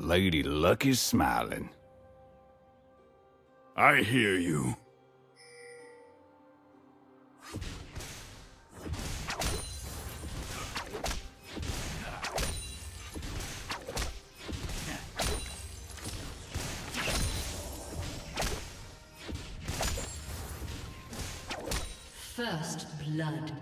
Lady Luck is smiling. I hear you. First blood.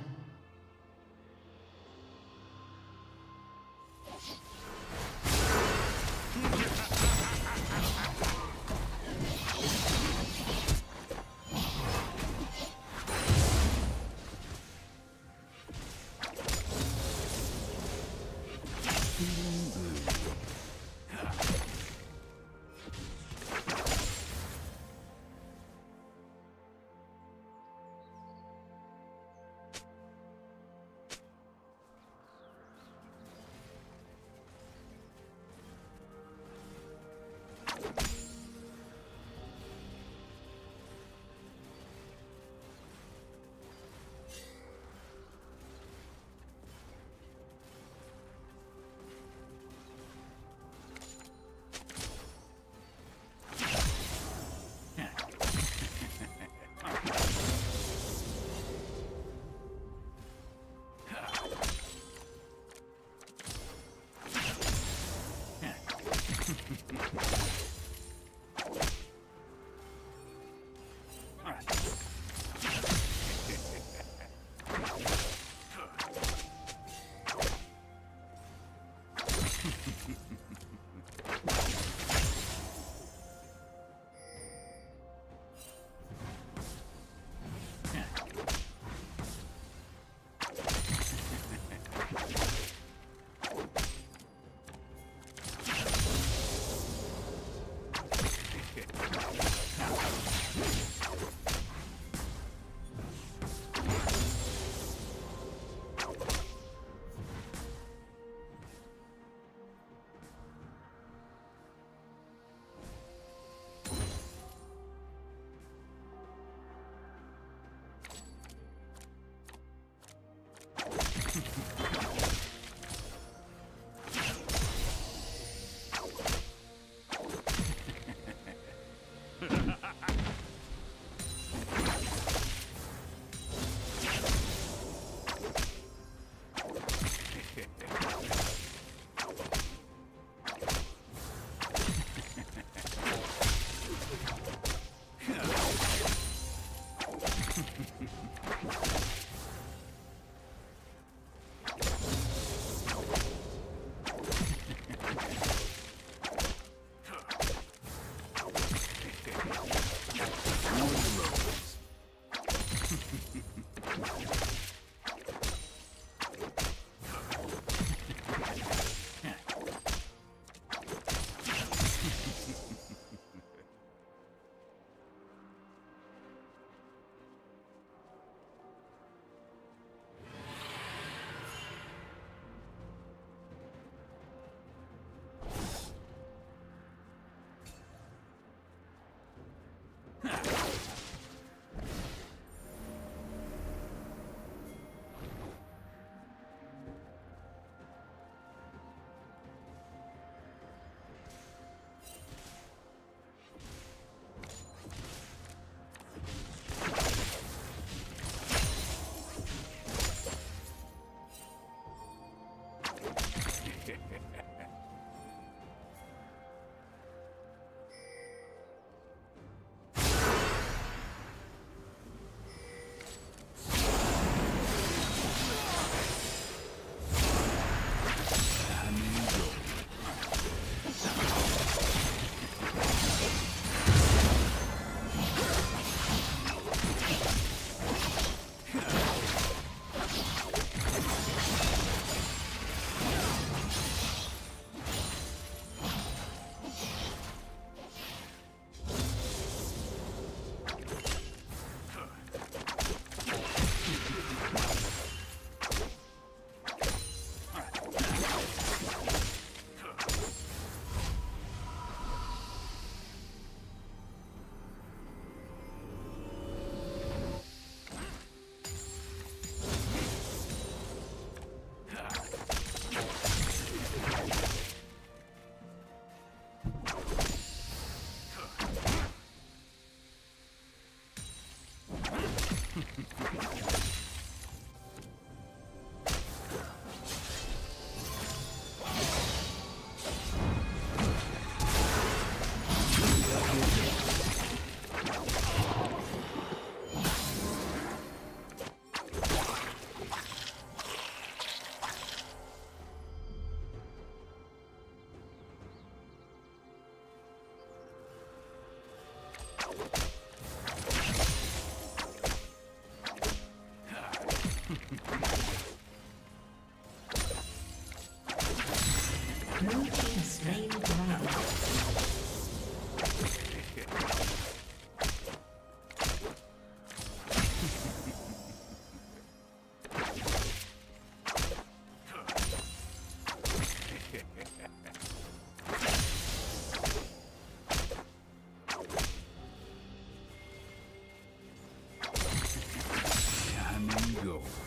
You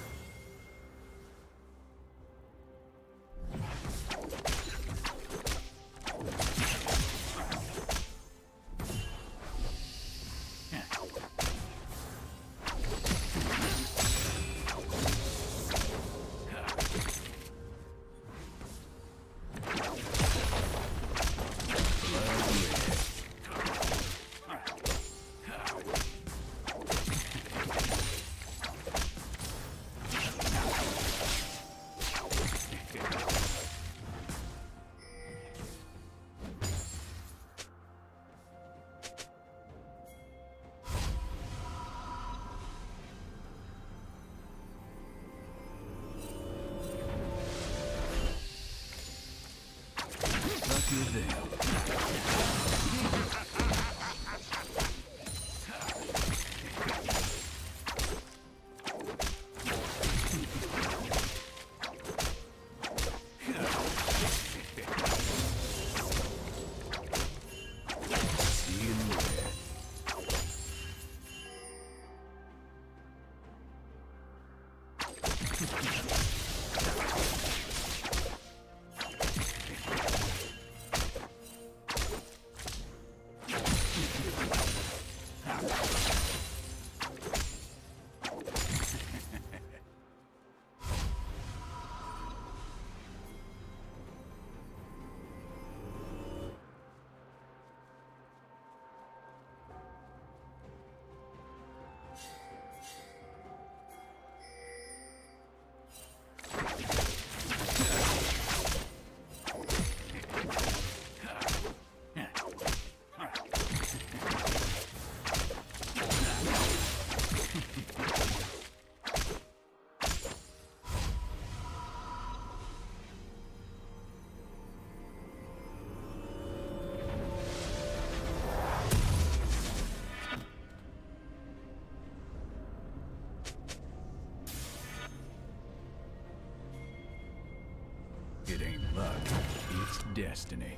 It's destiny.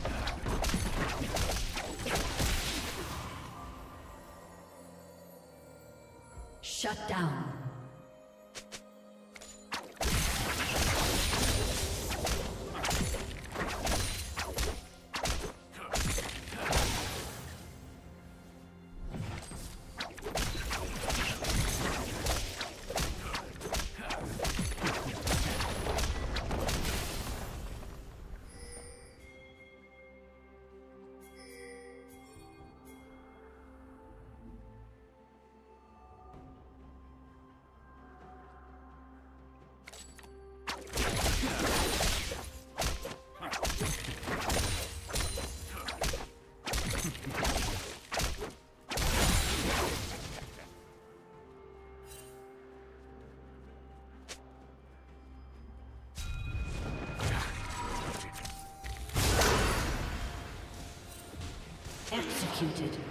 Executed.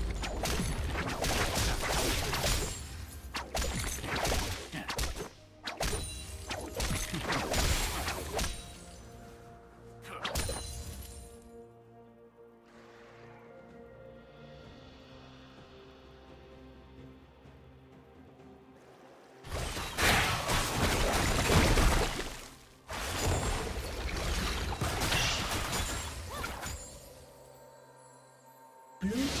Blue